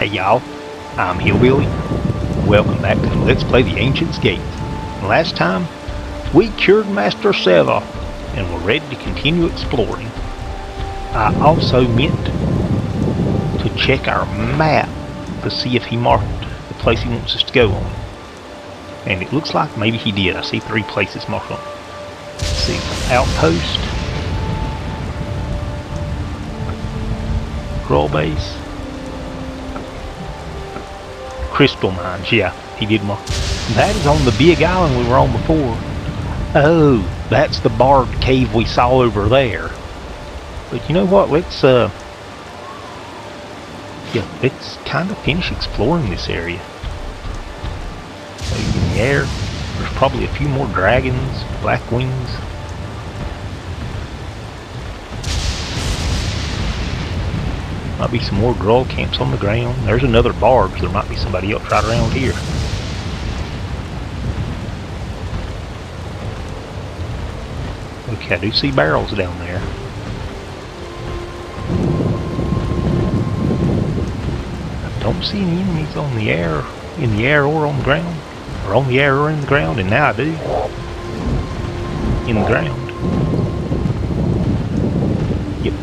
Hey y'all, I'm Hillbilly. Welcome back to Let's Play the Ancient's Gate. Last time, we cured Master Seva and we're ready to continue exploring. I also meant to check our map to see if he marked the place he wants us to go on. And it looks like maybe he did. I see three places marked on. Let's see, outpost, Growl base, crystal mines. Yeah, he did mark. That is on the big island we were on before. Oh, that's the barred cave we saw over there. But you know what? Let's uh, yeah, let's kind of finish exploring this area. Maybe in the air. There's probably a few more dragons, black wings. Might be some more Gruul camps on the ground. There's another barge. There might be somebody else right around here. Okay, I do see barrels down there. I don't see any enemies on the air, in the air or on the ground. Or on the air or in the ground, and now I do. In the ground. Yep.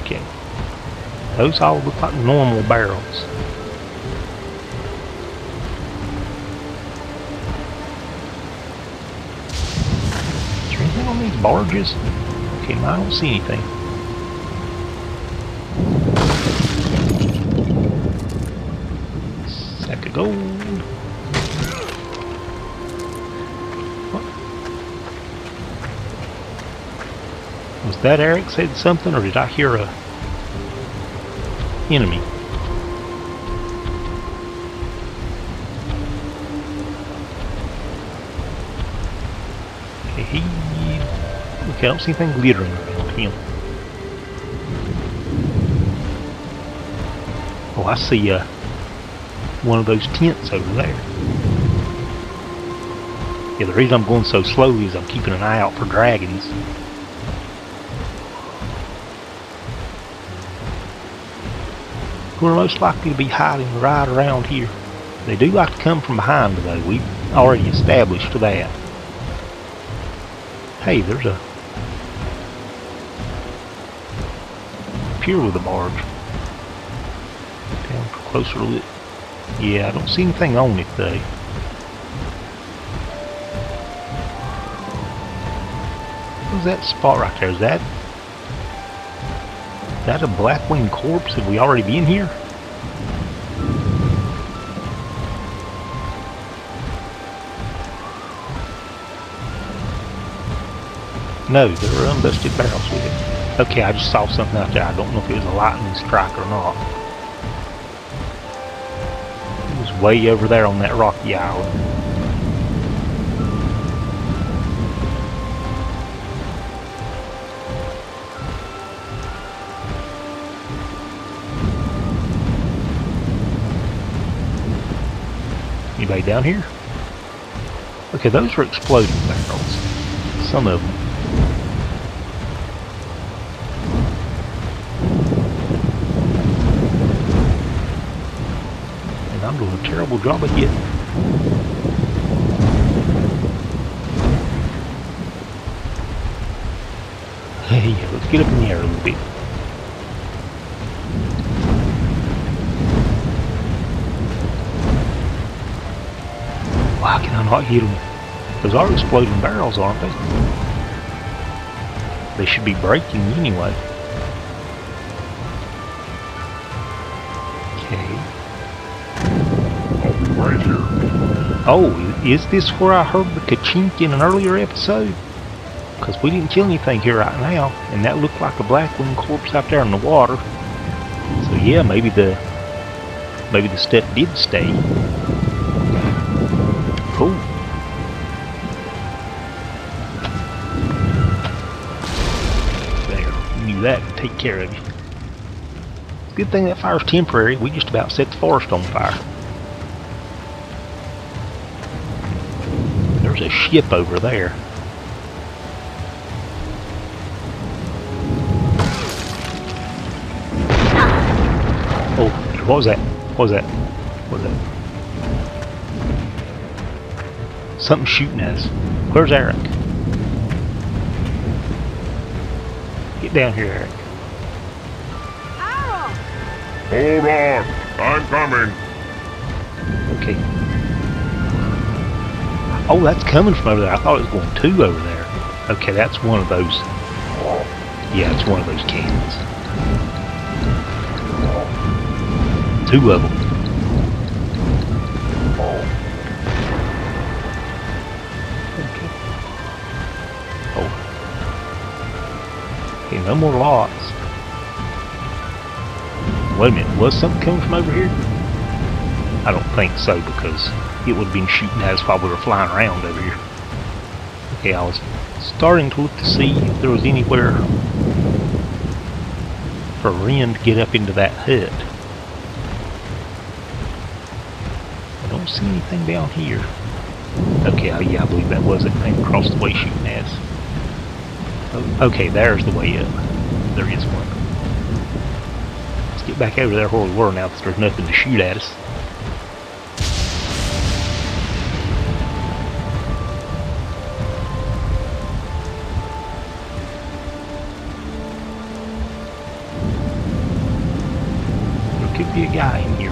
Okay. Those all look like normal barrels. Is there anything on these barges? Okay, I don't see anything. Sack of gold. What? Was that Arokh said something, or did I hear a enemy? Okay, he... Okay, I don't see anything glittering around him. Oh, I see uh, one of those tents over there. Yeah, the reason I'm going so slowly is I'm keeping an eye out for dragons. Who are most likely to be hiding right around here. They do like to come from behind though. We've already established that. Hey, there's a pier with a barge. Down closer look. Yeah, I don't see anything on it though. What's that spot right there? Is that that a Blackwing corpse? Have we already been here? No, there were unbusted barrels with it. Okay, I just saw something out there. I don't know if it was a lightning strike or not. It was way over there on that rocky island. Anybody down here? Okay, those were exploding barrels. Some of them. And I'm doing a terrible job of getting. Hey, let's get up in the air a little bit. Why can I not hit them? Those are exploding barrels, aren't they? They should be breaking anyway. Okay. Right here. Oh, is this where I heard the kachink in an earlier episode? Because we didn't kill anything here right now, and that looked like a black Blackwing corpse out there in the water. So yeah, maybe the maybe the stuff did stay. Cool. That take care of you. Good thing that fire's temporary. We just about set the forest on fire. There's a ship over there. Oh, what was that? What was that? What was that? Something shooting at us. Where's Arokh? Get down here, Arokh. Hold on. I'm coming. Okay. Oh, that's coming from over there. I thought it was going two over there. Okay, that's one of those. Yeah, it's one of those cannons. Two of them. No more lots. Wait a minute, was something coming from over here? I don't think so because it would have been shooting at us while we were flying around over here. Okay, I was starting to look to see if there was anywhere for Rynn to get up into that hut. I don't see anything down here. Okay, oh yeah, I believe that was it thing across the way shooting at us. Okay, there's the way up. There is one. Let's get back over there where we were now that there's nothing to shoot at us. There could be a guy in here.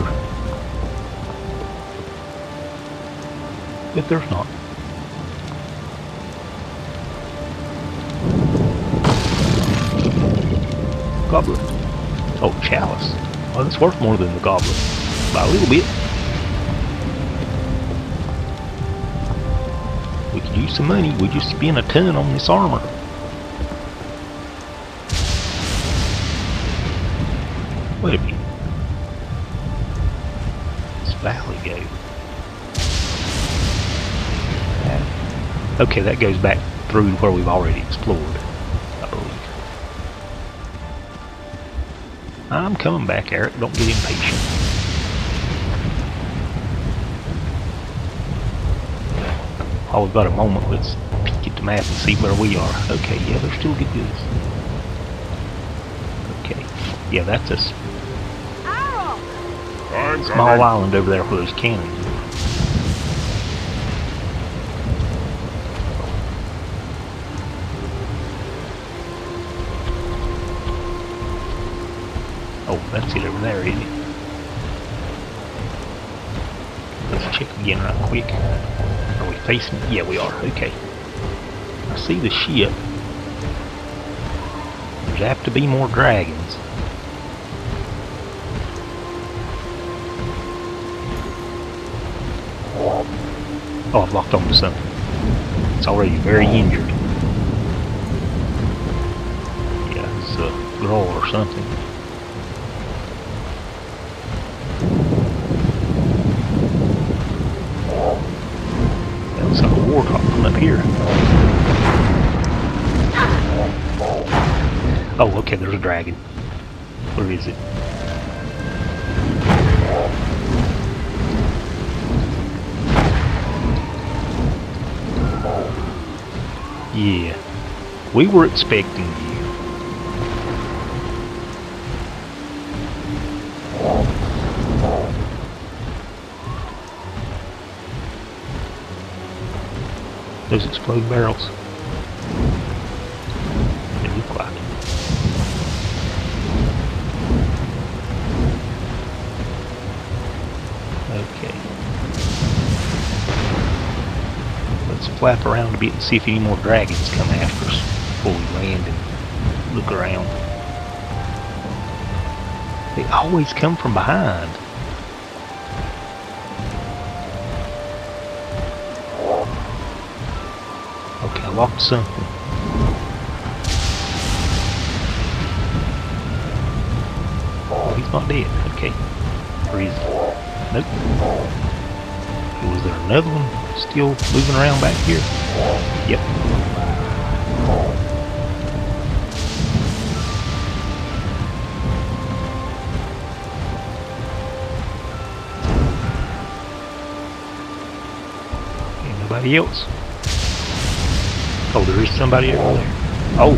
But there's not. Goblet. Oh, chalice. Oh, that's worth more than the goblet. By a little bit. We could use some money. We just spent a ton on this armor. Wait a minute. This valley. That- Okay, that goes back through where we've already explored, I'm coming back, Arokh. Don't get impatient. While we've got a moment, let's peek at the map and see where we are. Okay, yeah, there's still good goods. Okay, yeah, that's a s- I'm small island over there where those cannons are. Oh, that's it over there, it? Let's check again right quick. Are we facing? Yeah, we are. Okay. I see the ship. There's apt to be more dragons. Oh, I've locked onto something. It's already very injured. Yeah, it's a girl or something. That looks like a from up here. Oh, okay, there's a dragon. Where is it? Yeah. We were expecting you. Those explode barrels. They look like. Okay. Let's flap around a bit and see if any more dragons come after us before we land and look around. They always come from behind. Locked something. Oh, he's not dead. Okay. He? Nope. Was there another one still moving around back here? Yep. Ain't nobody else. Oh, there is somebody over there. Oh.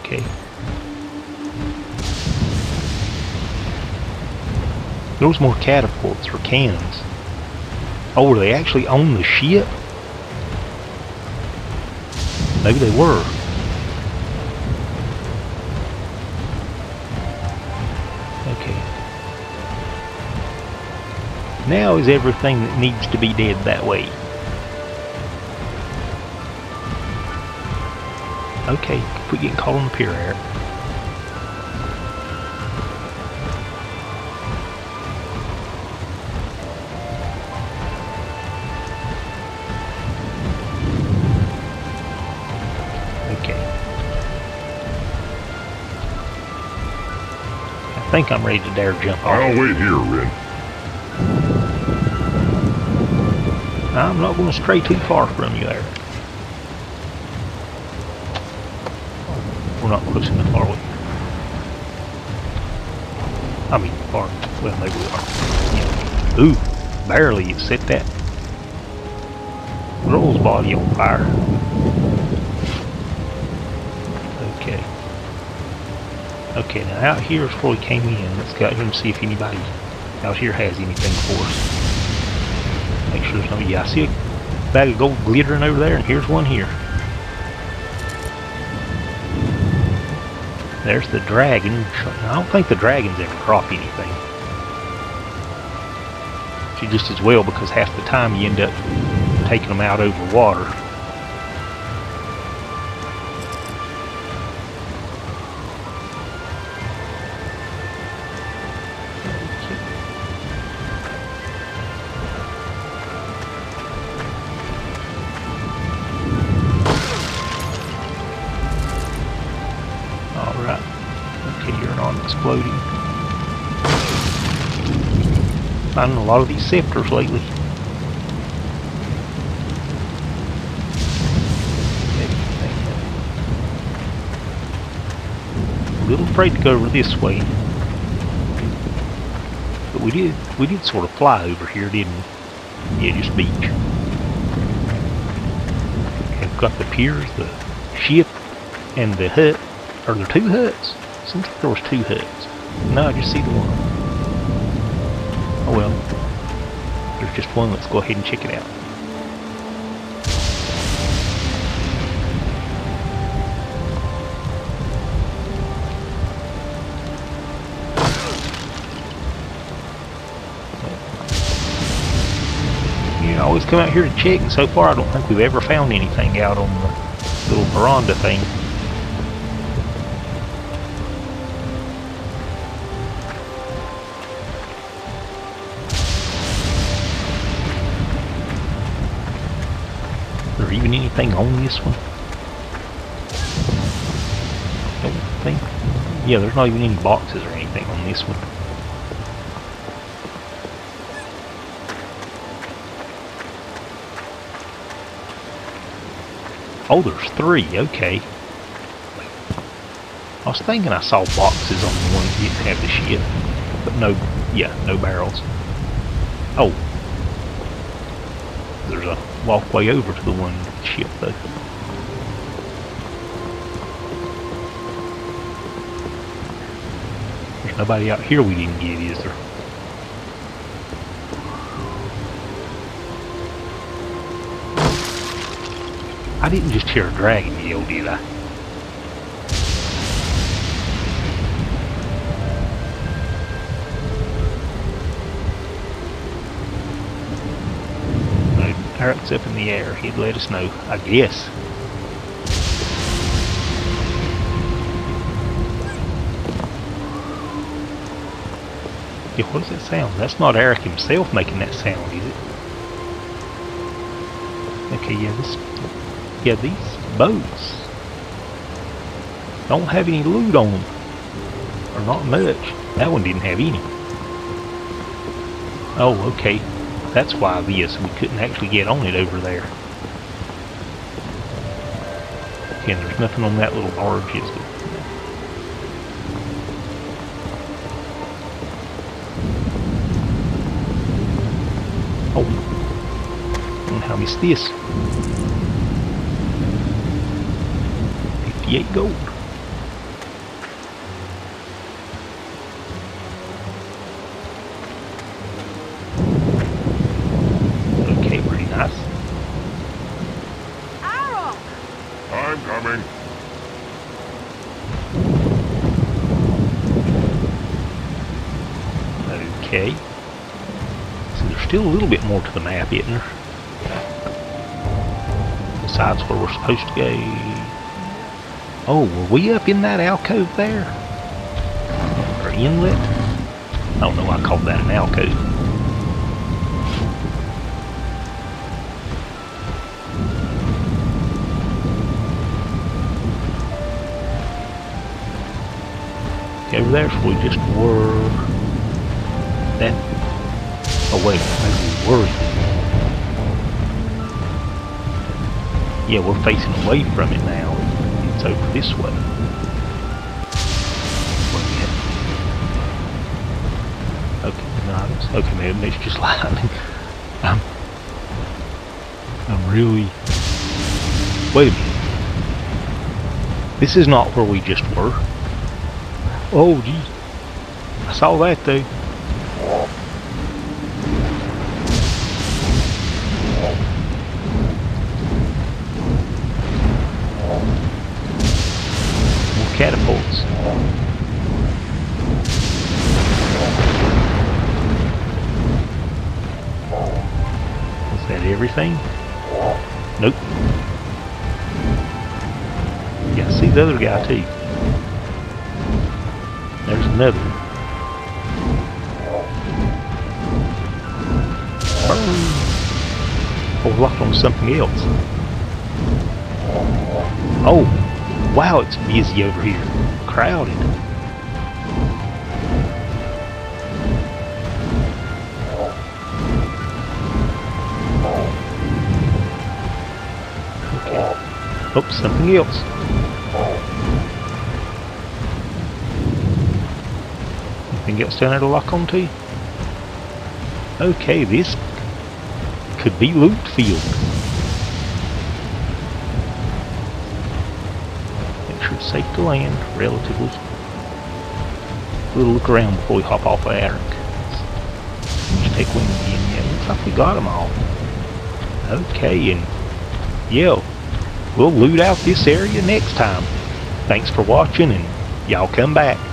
Okay. Those more catapults or cannons. Oh, were they actually on the ship? Maybe they were. Now is everything that needs to be dead that way. Okay, quit getting caught on the pier, Arokh. Okay. I think I'm ready to dare jump off. I'll wait here, Rynn. I'm not going to stray too far from you there. We're not close enough, are we? I mean, far. Well, maybe we are. Yeah. Ooh, barely it set that girl's body on fire. Okay. Okay, now out here is where we came in. Let's go out here and see if anybody out here has anything for us. There's no... Yeah, I see a bag of gold glittering over there, and here's one here. There's the dragon. I don't think the dragons ever drop anything. She just as well because half the time you end up taking them out over water. Finding a lot of these scepters lately. A little afraid to go over this way. But we did we did sort of fly over here, didn't we? Yeah, just beach. We've got the piers, the ship, and the hut. Are there two huts? Seems like there was two huts. No, I just see the one. Oh well. There's just one. Let's go ahead and check it out. You always come out here to check, and so far I don't think we've ever found anything out on the little veranda thing. Anything on this one? Don't think. Yeah, there's not even any boxes or anything on this one. Oh, there's three. Okay. I was thinking I saw boxes on the one that didn't have the ship. But no, yeah, no barrels. Oh. There's a walkway over to the one ship, though. There's nobody out here we didn't get, is there? I didn't just hear a dragon yell, did I? Arokh's up in the air. He'd let us know, I guess. Yeah, what does that sound? That's not Eric himself making that sound, is it? Okay, yeah, this yeah, these boats don't have any loot on them. Or not much. That one didn't have any. Oh, okay. That's why this. We couldn't actually get on it over there. Again, there's nothing on that little barge, is there? Oh. And how missed this? 58 gold. Nice. Arrow! I'm coming. Okay. So there's still a little bit more to the map, isn't there? Besides where we're supposed to go. Oh, were we up in that alcove there? Or inlet? I don't know I called that an alcove. Over there's where we just were. That. Oh wait, we were. Yeah, we're facing away from it now. It's over this way. Okay, no, it's, okay, man, it's just lightning. I'm, um, I'm really. Wait a minute. This is not where we just were. Oh, geez. I saw that though. More catapults. Is that everything? Nope. Yeah, see the other guy too. There's another. Burn. Oh, locked on something else. Oh, wow, it's busy over here. Crowded. Oh, something else. Anything else down there to lock onto? Okay, this could be loot field. Make sure it's safe to land, relatively. We'll look around before we hop off the attic. Just take one again. Yeah, looks like we got them all. Okay, and yeah, we'll loot out this area next time. Thanks for watching, and y'all come back.